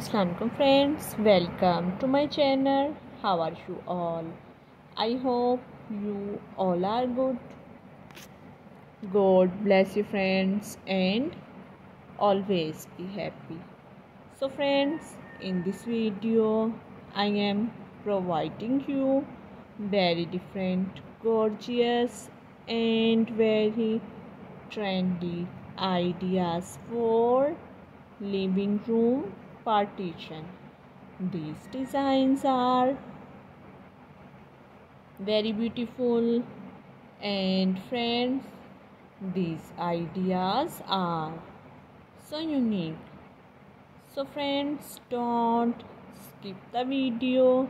Assalamualaikum friends. Welcome to my channel. How are you all? I hope you all are good. God bless you friends and always be happy. So friends in this video I am providing you very different gorgeous and very trendy ideas for living room partition. These designs are very beautiful and friends these ideas are so unique. So friends don't skip the video.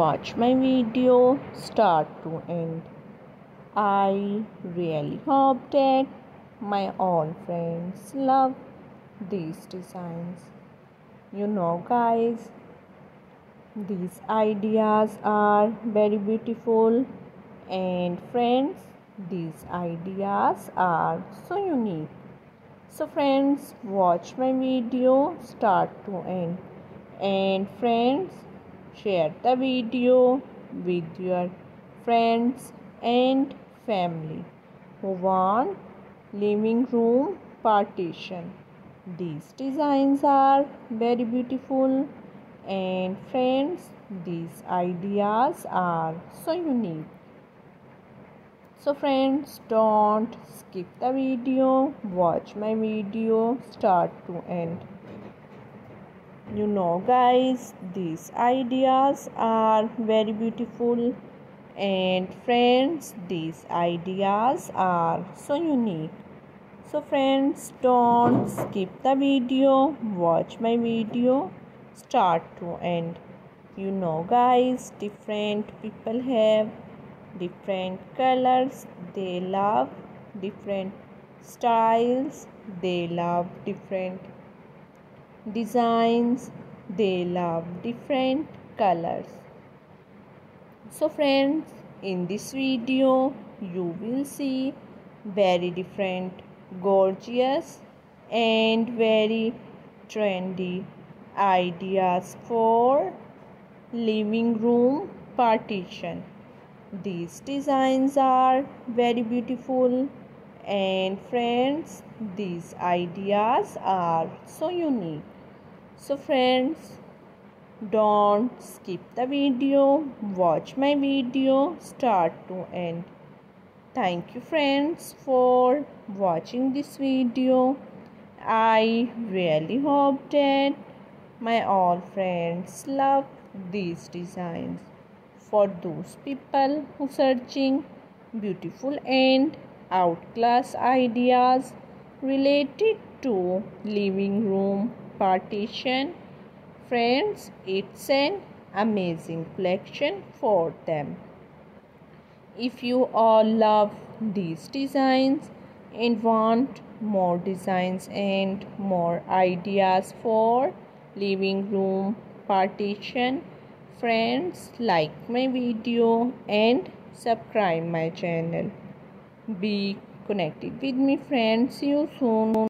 Watch my video start to end. I really hope that my all friends love these designs. You know, guys, these ideas are very beautiful, and friends, these ideas are so unique. So, friends, watch my video start to end, and friends, share the video with your friends and family. Who want living room partition these designs are very beautiful and friends these ideas are so unique. So friends don't skip the video watch my video start to end. You know guys these ideas are very beautiful and friends these ideas are so unique so friends don't skip the video. Watch my video. Start to end. You know guys different people have different colors. They love different styles. They love different designs. They love different colors. So friends in this video you will see very different gorgeous and very trendy ideas for living room partition. These designs are very beautiful and friends these ideas are so unique. So friends don't skip the video watch my video start to end thank you friends for watching this video. I really hope that my all friends love these designs. For those people who searching beautiful and outclass ideas related to living room partition friends it's an amazing collection for them if you all love these designs and want more designs and more ideas for living room partition friends like my video and subscribe my channel. Be connected with me friends. See you soon